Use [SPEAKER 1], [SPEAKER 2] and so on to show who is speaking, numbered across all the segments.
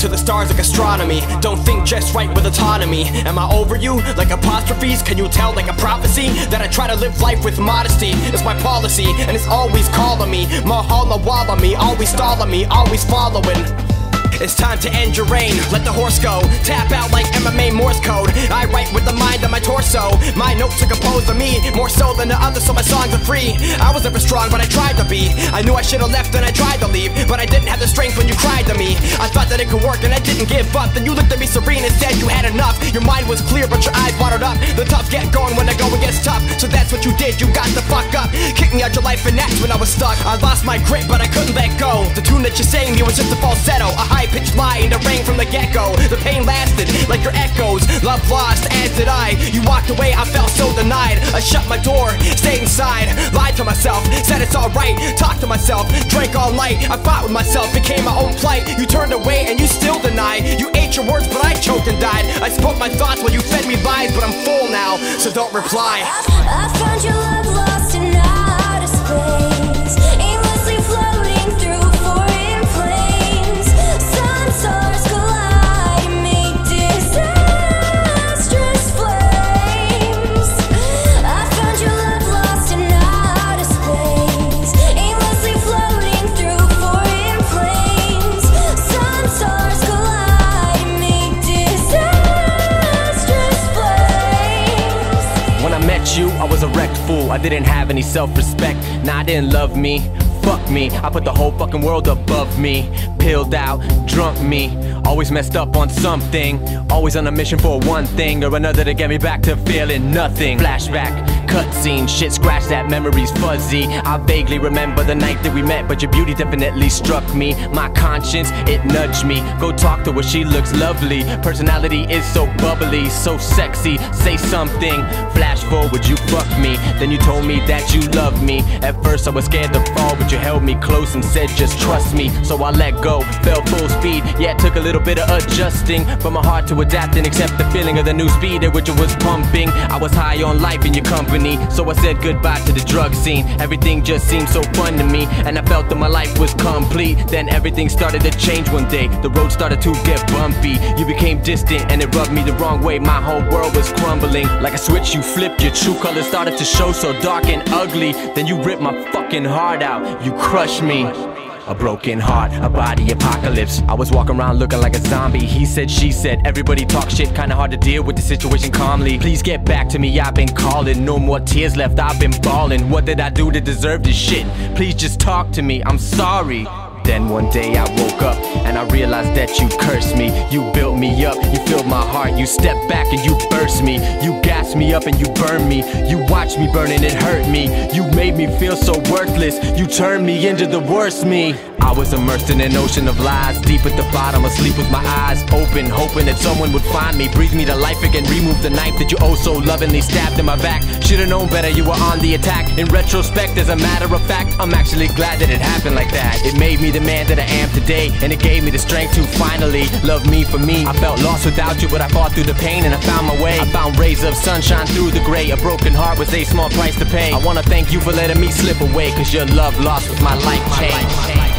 [SPEAKER 1] to the stars like astronomy. Don't think just right with autonomy. Am I over you? Like apostrophes? Can you tell like a prophecy? That I try to live life with modesty. It's my policy, and it's always calling me. Mahala walla me, always stalling me, always following. It's time to end your reign. Let the horse go. Tap out like MMA Morse code. I write with the mind on my torso. My notes are composed of me, more so than the others, so my songs are free. I was never strong, but I tried to be. I knew I should have left and I tried to leave, but I didn't have the strength when you cried to me. I thought that it could work and I didn't give up. Then you looked at me serene and said enough. Your mind was clear, but your eyes watered up. The tough get going when the going gets tough. So that's what you did. You got the fuck up. Kicked me out your life, and that's when I was stuck. I lost my grip, but I couldn't let go. The tune that you sang me was just a falsetto, a high pitched lie in the rain from the get go. The pain lasted like your echoes. Love lost, as did I. You walked away, I felt so denied. I shut my door, stayed inside, lied to myself, said it's alright. Talked to myself, drank all night. I fought with myself, became my own plight. I spoke my thoughts while you fed me lies, but I'm full now, so don't reply.
[SPEAKER 2] Fool. I didn't have any self respect. Nah, I didn't love me. Fuck me. I put the whole fucking world above me. Pilled out, drunk me. Always messed up on something. Always on a mission for one thing or another to get me back to feeling nothing. Flashback, cutscene, shit scratch that memory's fuzzy. I vaguely remember the night that we met, but your beauty definitely struck me. My conscience, it nudged me. Go talk to her, she looks lovely. Personality is so bubbly, so sexy. Say something. Flash forward, you fucked me. Then you told me that you loved me. At first I was scared to fall, but you held me close and said just trust me. So I let go, fell full speed. Yeah, took a little bit of adjusting for my heart to adapt and accept the feeling of the new speed at which it was pumping. I was high on life in your company, so I said goodbye to the drug scene. Everything just seemed so fun to me, and I felt that my life was complete. Then everything started to change one day. The road started to get bumpy. You became distant, and it rubbed me the wrong way. My whole world was crumbling. Like a switch, you flipped. Your true colors started to show so dark and ugly. Then you ripped my fucking heart out. You crushed me. A broken heart, a body apocalypse. I was walking around looking like a zombie. He said, she said, everybody talk shit. Kinda hard to deal with the situation calmly. Please get back to me, I've been calling. No more tears left, I've been bawling. What did I do to deserve this shit? Please just talk to me, I'm sorry. Then one day I woke up and I realized that you cursed me. You built me up, you filled my heart. You stepped back and you burst me. You gassed me up and you burned me. You watched me burn and it hurt me. You made me feel so worthless. You turned me into the worst me. I was immersed in an ocean of lies, deep at the bottom, asleep with my eyes open, hoping that someone would find me, breathe me to life again, remove the knife that you oh so lovingly stabbed in my back. Should've known better, you were on the attack. In retrospect, as a matter of fact, I'm actually glad that it happened like that. It made me the man that I am today, and it gave me the strength to finally love me for me. I felt lost without you, but I fought through the pain and I found my way. I found rays of sunshine through the gray. A broken heart was a small price to pay. I wanna thank you for letting me slip away, cause your love lost with my life changed.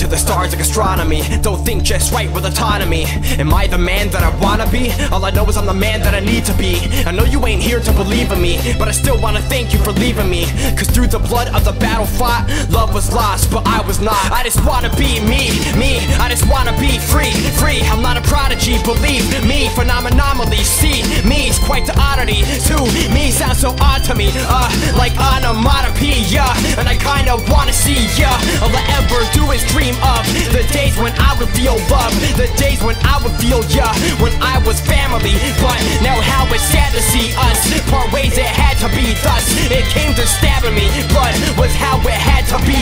[SPEAKER 1] To the stars like astronomy. Don't think just right with autonomy. Am I the man that I wanna be? All I know is I'm the man that I need to be. I know you ain't here to believe in me, but I still wanna thank you for leaving me. Cause through the blood of the battle fought, love was lost, but I was not. I just wanna be me, me. I just wanna be free, free. I'm not a prodigy, believe me. Phenomenally, see me's quite the oddity. To me sounds so odd to me, uh, like onomatopoeia. And I kinda wanna see ya. All I ever do is dream of the days when I would feel love, the days when I would feel ya, when I was family. But now how it's sad to see us part ways. It had to be thus. It came to stabbing me. Blood was how it had to be.